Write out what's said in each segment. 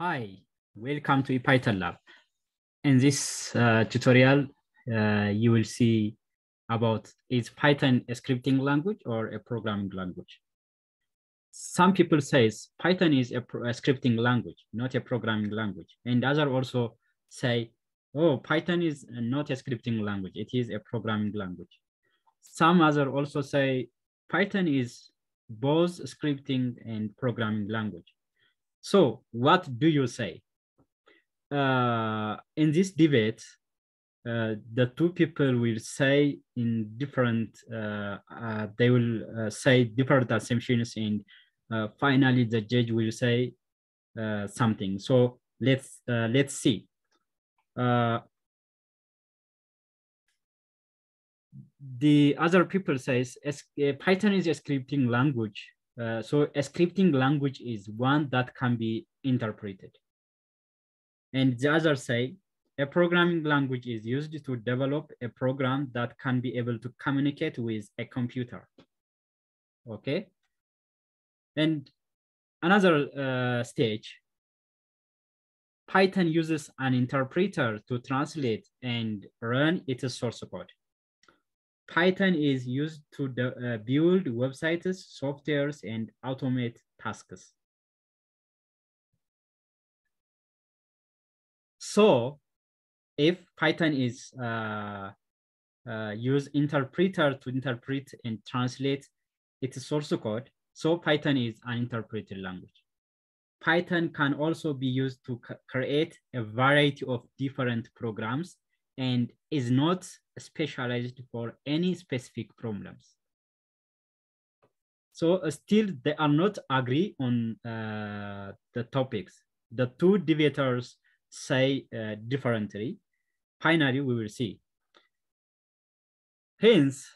Hi, welcome to Epython Lab. In this uh, tutorial, uh, you will see about is Python a scripting language or a programming language? Some people says Python is a, a scripting language, not a programming language. And other also say, oh, Python is not a scripting language, it is a programming language. Some other also say Python is both scripting and programming language. So what do you say? Uh, in this debate, uh, the two people will say in different, uh, uh they will uh, say different assumptions and uh, finally the judge will say something. So let's, let's see. the other people says Python is a scripting language uh, so a scripting language is one that can be interpreted. And the other say, a programming language is used to develop a program that can be able to communicate with a computer. Okay. And another uh, stage, Python uses an interpreter to translate and run its source code. Python is used to uh, build websites, softwares, and automate tasks. So if Python is uh, uh, use interpreter to interpret and translate its source code, so Python is an interpreted language. Python can also be used to create a variety of different programs and is not specialized for any specific problems. So uh, still they are not agree on uh, the topics. The two debaters say uh, differently. Finally, we will see. Hence,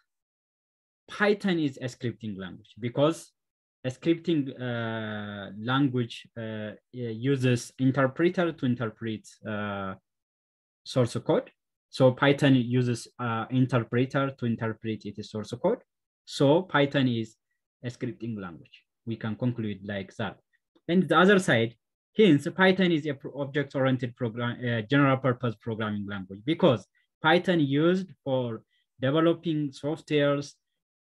Python is a scripting language because a scripting uh, language uh, uses interpreter to interpret uh, source code so Python uses uh, interpreter to interpret its source code. So Python is a scripting language. We can conclude like that. And the other side, hence Python is a object-oriented program, uh, general purpose programming language because Python used for developing softwares,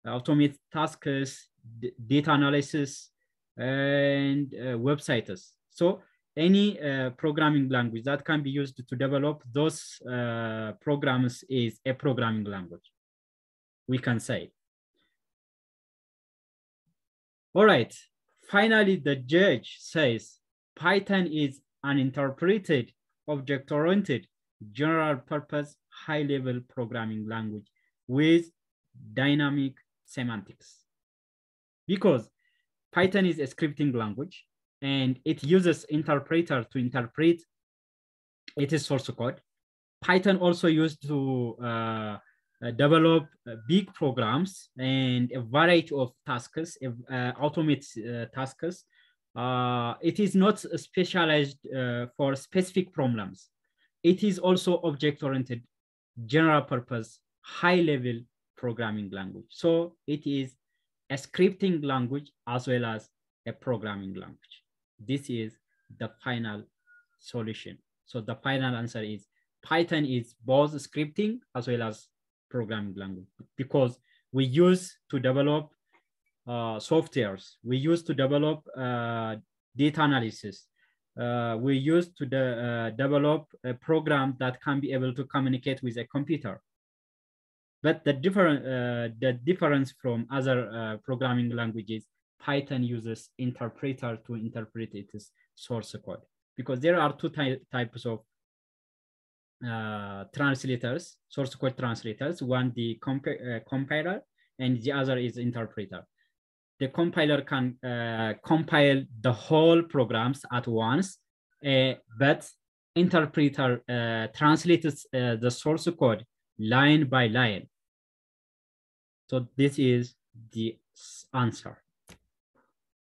automate tasks, data analysis, and uh, websites. So any uh, programming language that can be used to develop those uh, programs is a programming language, we can say. All right, finally, the judge says Python is an interpreted, object-oriented, general-purpose, high-level programming language with dynamic semantics. Because Python is a scripting language, and it uses interpreter to interpret its source code. Python also used to uh, uh, develop uh, big programs and a variety of tasks, uh, automate uh, tasks. Uh, it is not specialized for specific problems. It is also object-oriented, general purpose, high-level programming language. So it is a scripting language as well as a programming language this is the final solution. So the final answer is Python is both scripting as well as programming language because we use to develop uh, softwares, we use to develop uh, data analysis, uh, we use to de uh, develop a program that can be able to communicate with a computer. But the different uh, the difference from other uh, programming languages Python uses interpreter to interpret its source code because there are two ty types of uh, translators, source code translators. One the comp uh, compiler and the other is interpreter. The compiler can uh, compile the whole programs at once, uh, but interpreter uh, translates uh, the source code line by line. So this is the answer.